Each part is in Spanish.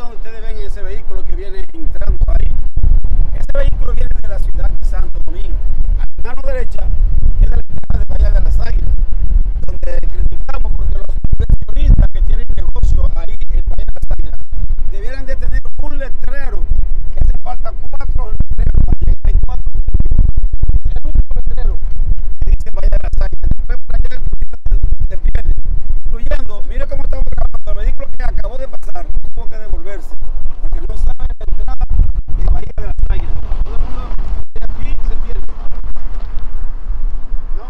donde ustedes ven ese vehículo que viene entrando ahí, ese vehículo viene de la ciudad de Santo Domingo. A mi mano derecha es de la entrada de Bahía de las Águilas, donde criticamos porque los inversionistas que tienen negocio ahí en Bahía de las Águilas debieran de tener un letrero que hace falta cuatro tuvo que devolverse, porque no sabe la entrada de Bahía de las Águilas. Todo el mundo de aquí se pierde. ¿No?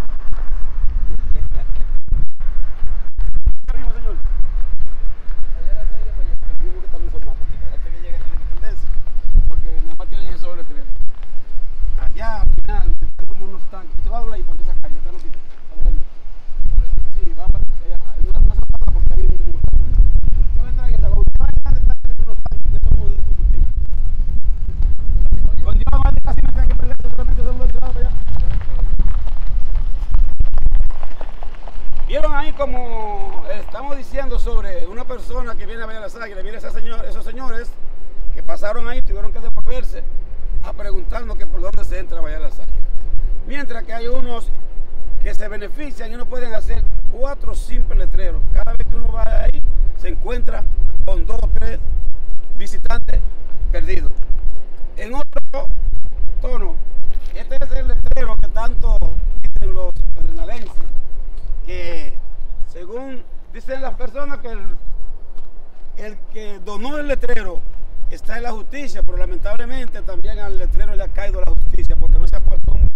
¿Qué mismo, señor? El mismo que estamos informando. Antes que llegue tiene que perderse, porque nada más tienen ese solo letrero. Allá al final están como unos tanques. Te va a doblar ahí para que esa calle, está no tiene. Adelante. Sí, va para allá. No, no se pasa porque hay un Yo voy a entrar en esta goma. Allá están unos tanques que son muy de combustible. Con Dios, más de casi me tienen que perder, seguramente son los entrados para allá. Vieron ahí como estamos diciendo sobre una persona que viene a ver a las esos señores que pasaron ahí tuvieron que devolverse a preguntarnos que por dónde se entra a Bahía. Mientras que hay unos que se benefician y no pueden hacer cuatro simples letreros. Cada vez que uno va ahí se encuentra con dos o tres visitantes perdidos. En otro tono, este es el letrero que tanto dicen los pedrenalenses, según dicen las personas que el, el que donó el letrero está en la justicia, pero lamentablemente también al letrero le ha caído la justicia porque no se ha puesto un